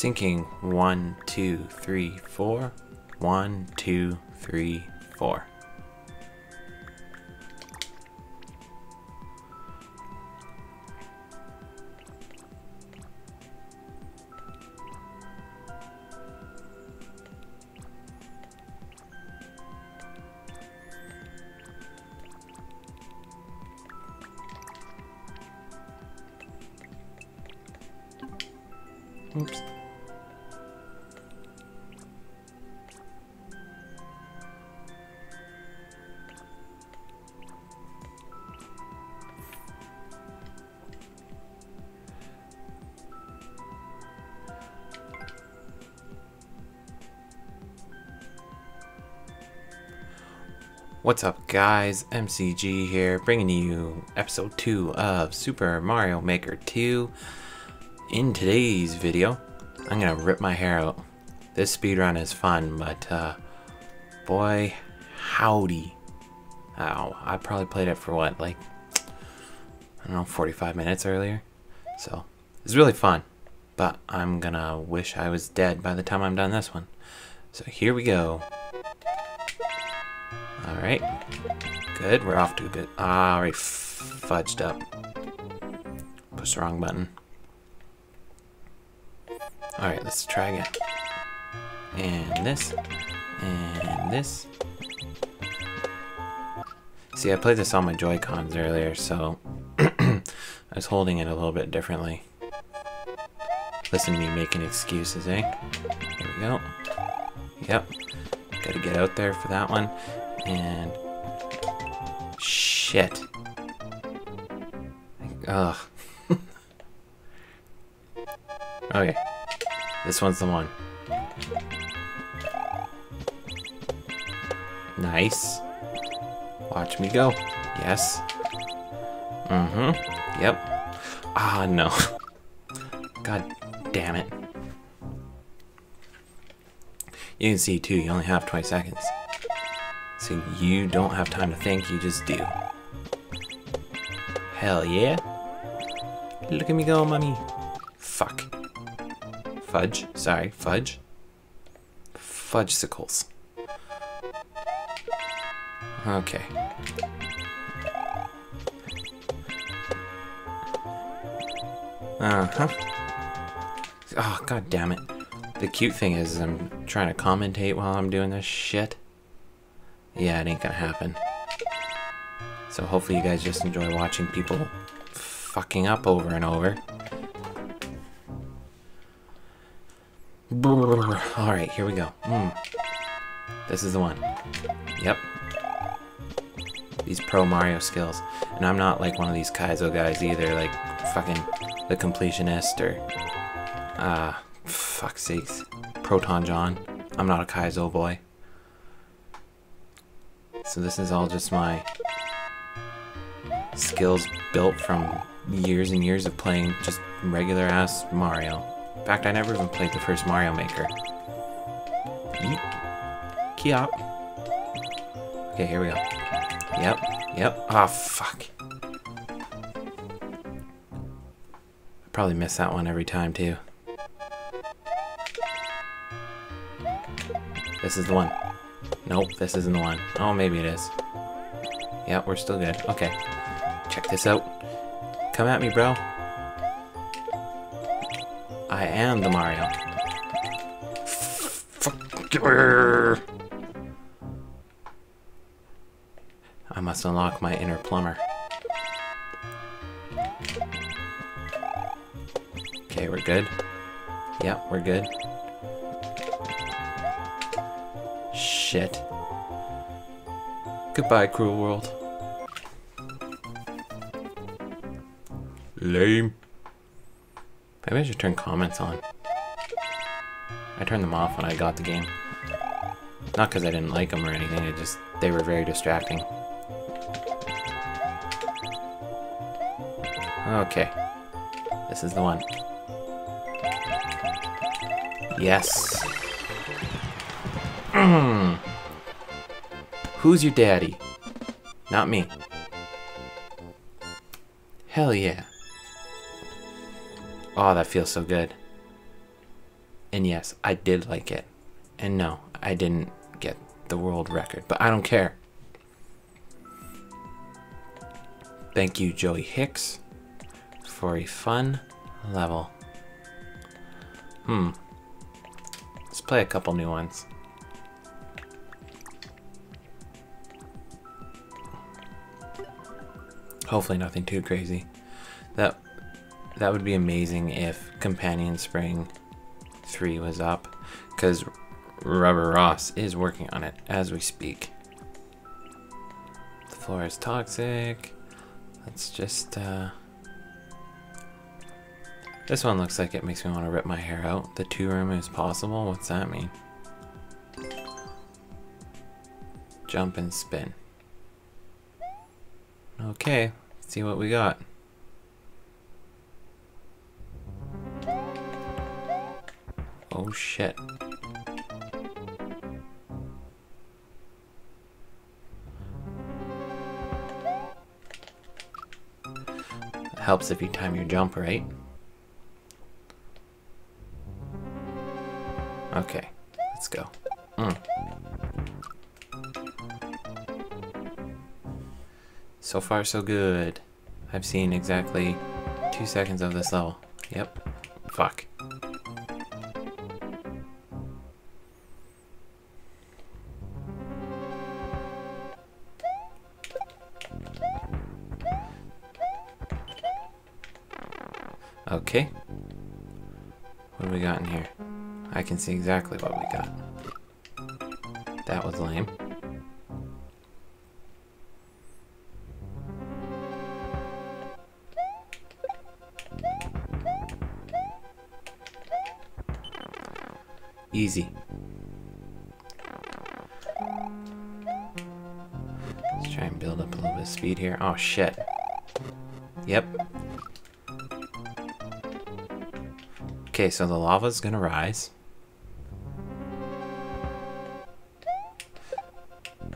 Sinking one, two, three, four. One, two, three, four. Oops. What's up guys, MCG here, bringing you episode 2 of Super Mario Maker 2. In today's video, I'm gonna rip my hair out. This speedrun is fun, but uh, boy, howdy. Ow, I probably played it for what, like, I don't know, 45 minutes earlier? So, it's really fun, but I'm gonna wish I was dead by the time I'm done this one. So here we go. Alright. Good, we're off to a good... Ah, already fudged up. Push the wrong button. Alright, let's try again. And this. And this. See, I played this on my Joy-Cons earlier, so... I was holding it a little bit differently. Listen to me making excuses, eh? Here we go. Yep. Gotta get out there for that one. And shit. Ugh. okay. This one's the one. Nice. Watch me go. Yes. Mm-hmm. Yep. Ah, no. God damn it. You can see, too, you only have 20 seconds. So you don't have time to think, you just do. Hell yeah. Look at me go, mummy. Fuck. Fudge. Sorry, fudge. Fudgesicles. Okay. Uh-huh. Oh, god damn it. The cute thing is I'm trying to commentate while I'm doing this shit. Yeah, it ain't gonna happen. So hopefully you guys just enjoy watching people fucking up over and over. Alright, here we go. Mm. This is the one. Yep. These pro Mario skills. And I'm not like one of these Kaizo guys either, like fucking the completionist or uh fuck sakes. ProtonJon. I'm not a Kaizo boy. So this is all just my skills built from years and years of playing just regular ass Mario. In fact, I never even played the first Mario Maker. Kiop. Okay, here we go. Yep, yep. Ah, oh, fuck. I probably miss that one every time, too. This is the one. Nope, this isn't the one. Oh, maybe it is. Yeah, we're still good. Okay. Check this out. Come at me, bro. I am the Mario. I must unlock my inner plumber. Okay, we're good. Yep, we're good. Shit. Goodbye, cruel world. Lame. Maybe I should turn comments on. I turned them off when I got the game. Not because I didn't like them or anything, it just, they were very distracting. Okay. This is the one. Yes. Who's your daddy? Not me. Hell yeah. Oh, that feels so good. And yes, I did like it. And no, I didn't get the world record, but I don't care. Thank you, Joey Hicks, for a fun level. Hmm. Let's play a couple new ones. Hopefully nothing too crazy. That that would be amazing if Companion Spring 3 was up, because Rubber Ross is working on it as we speak. The floor is toxic. Let's just, uh... This one looks like it makes me want to rip my hair out. The two room is possible? What's that mean? Jump and spin. Okay, see what we got. Oh shit. Helps if you time your jump right. So far, so good. I've seen exactly two seconds of this level. Yep. Fuck. Okay. What do we got in here? I can see exactly what we got. That was lame. Up a little bit of speed here. Oh shit. Yep, Okay, so the lava's gonna rise.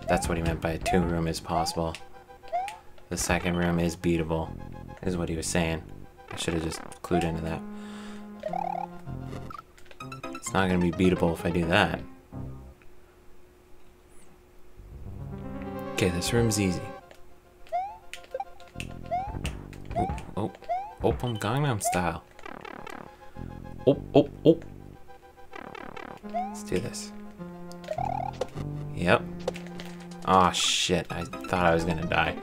That's what he meant by a two room is possible. The second room is beatable, is what he was saying. I should have just clued into that. It's not gonna be beatable if I do that. Okay, this room's easy. Oppa Gangnam style. Oh, oh, oh. Let's do this. Yep. Oh shit, I thought I was gonna die.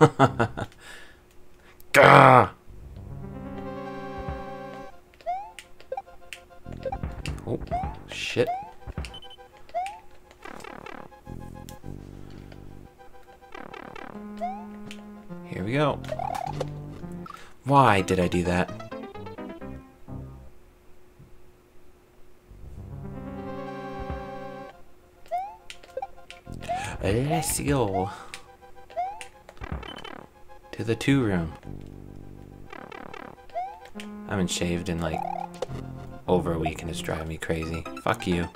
Gah! Oh, shit. Here we go. Why did I do that? Let's go to the two room. I haven't shaved in like over a week and it's driving me crazy. Fuck you.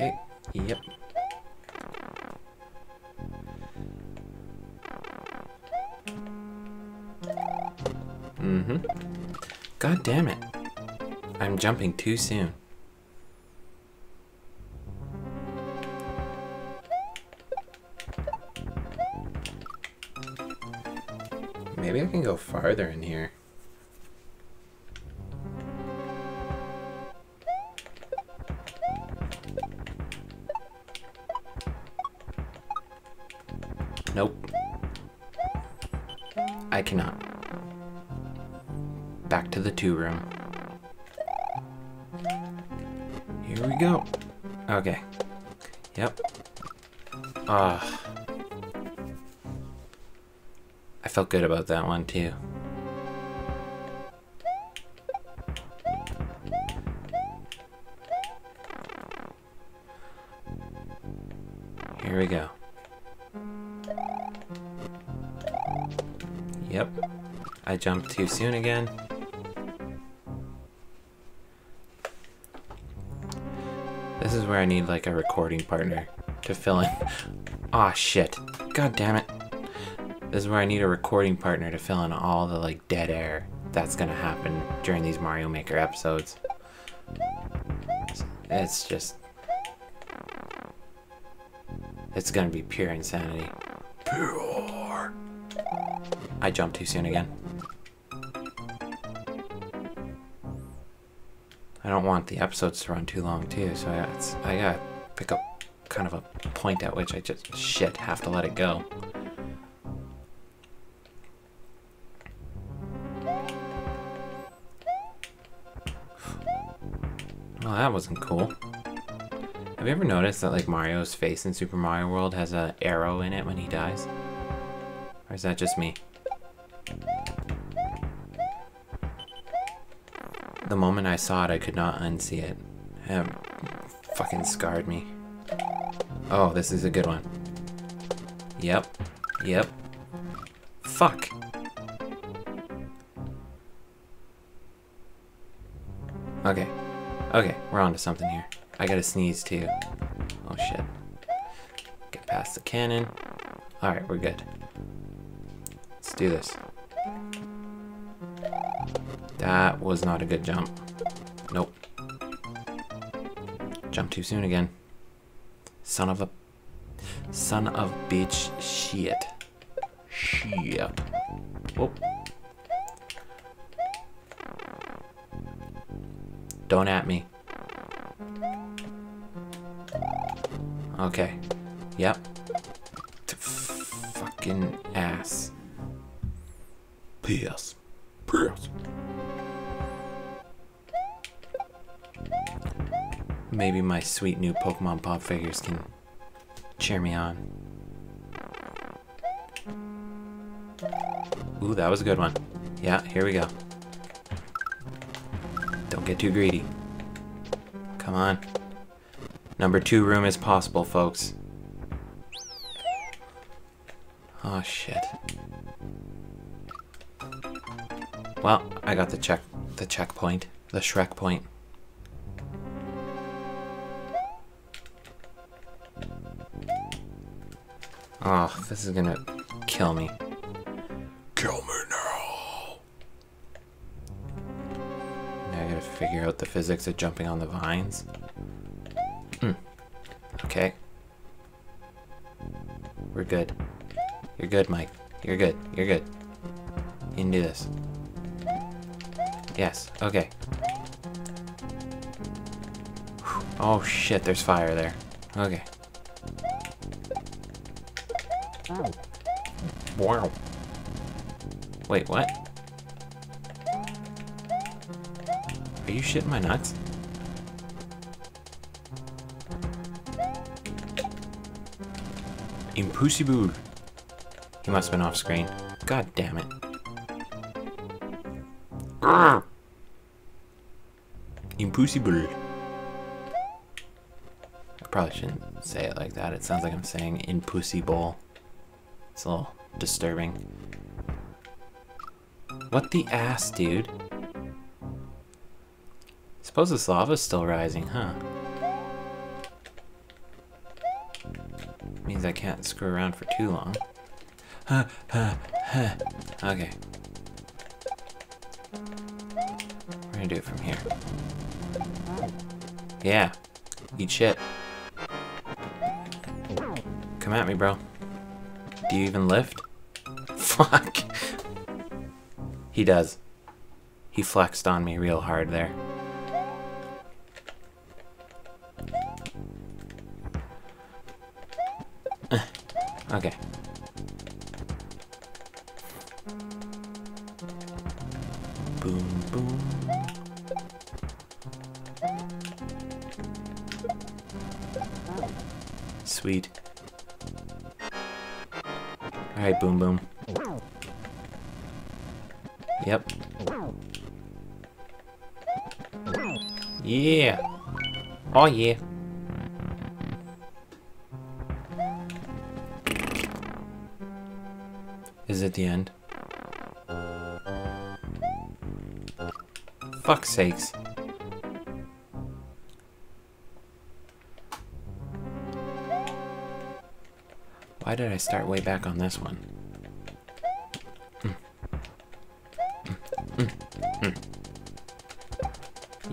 Okay, yep. Mm-hmm. God damn it. I'm jumping too soon. Maybe I can go farther in here. Nope. I cannot. Back to the two room. Here we go. Okay. Yep. Ah. I felt good about that one too. Here we go. I jumped too soon again. This is where I need like a recording partner to fill in. Aw oh, shit. God damn it. This is where I need a recording partner to fill in all the like dead air that's gonna happen during these Mario Maker episodes. It's just... It's gonna be pure insanity. Pure! I jumped too soon again. I don't want the episodes to run too long too, so I, I gotta pick up kind of a point at which I just, shit, have to let it go. Well, that wasn't cool. Have you ever noticed that like Mario's face in Super Mario World has an arrow in it when he dies? Or is that just me? The moment I saw it, I could not unsee it. It fucking scarred me. Oh, this is a good one. Yep. Yep. Fuck. Okay. Okay, we're on to something here. I gotta sneeze too. Oh shit. Get past the cannon. Alright, we're good. Let's do this. That was not a good jump. Nope. Jump too soon again. Son of a... Son of bitch shit. Shit. Whoop. Don't at me. Okay. Yep. fucking ass. P.S. P.S. Maybe my sweet new Pokemon Pop figures can cheer me on. Ooh, that was a good one. Yeah, here we go. Don't get too greedy. Come on. Number two room is possible, folks. Oh, shit. Well, I got the check, the checkpoint, the Shrek point. Oh, this is gonna kill me. Kill me now. Now I gotta figure out the physics of jumping on the vines. Hmm. Okay. We're good. You're good, Mike. You're good. You're good. You can do this. Yes. Okay. Oh shit, there's fire there. Okay. Wow. Wait, what? Are you shitting my nuts? Impossible. He must have been off screen. God damn it. Impossible. I probably shouldn't say it like that. It sounds like I'm saying in pussy bowl. It's a little disturbing. What the ass, dude? Suppose this lava's still rising, huh? Means I can't screw around for too long. Huh, huh, huh. Okay. We're gonna do it from here. Yeah. Eat shit. Come at me, bro. Do you even lift? Fuck. He does. He flexed on me real hard there. okay. Boom, boom. Sweet. Alright, Boom Boom. Yep. Yeah! Oh yeah. Is it the end? Fuck sakes. Why did I start way back on this one?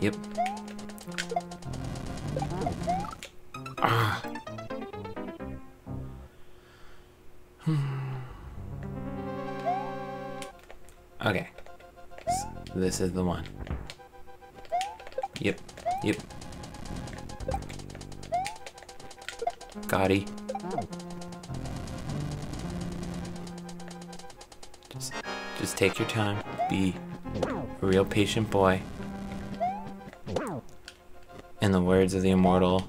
Yep. Ah. okay. This is the one. Yep. Yep. Gotti. Just, just take your time. Be a real patient boy. In the words of the immortal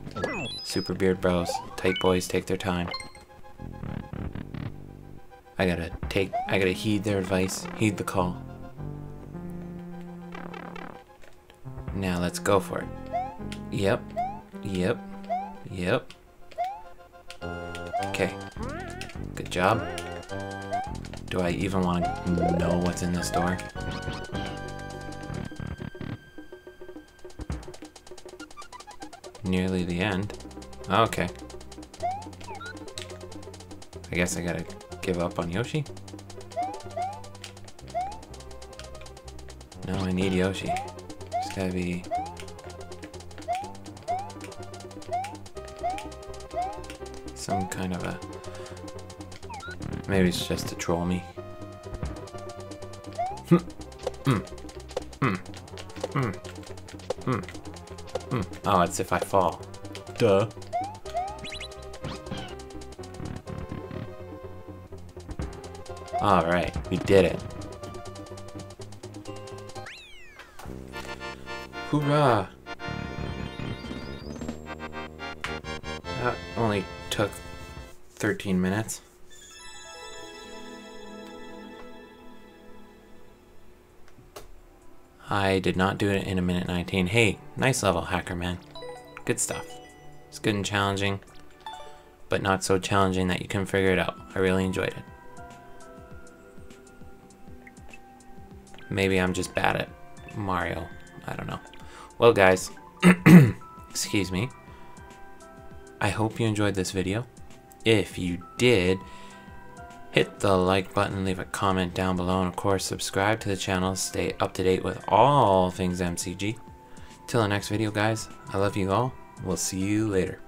Super Beard Bros, tight boys take their time. I gotta take, I gotta heed their advice, heed the call. Now let's go for it. Yep, yep, yep. Okay, good job. Do I even want to know what's in this door? Nearly the end. Oh, okay. I guess I gotta give up on Yoshi? No, I need Yoshi. It's gotta be... Some kind of a... Maybe it's just to troll me. Hmm. Hmm. Hmm. Hmm. Hmm. Hmm. Oh, it's if I fall. Duh. Alright, we did it. Hoorah! That only took 13 minutes. I did not do it in a minute 19. Hey, nice level, Hacker Man. Good stuff. It's good and challenging, but not so challenging that you can figure it out. I really enjoyed it. Maybe I'm just bad at Mario. I don't know. Well, guys, excuse me. I hope you enjoyed this video. If you did, hit the like button, leave a comment down below, and of course, subscribe to the channel stay up to date with all things MCG. Till the next video, guys, I love you all. We'll see you later.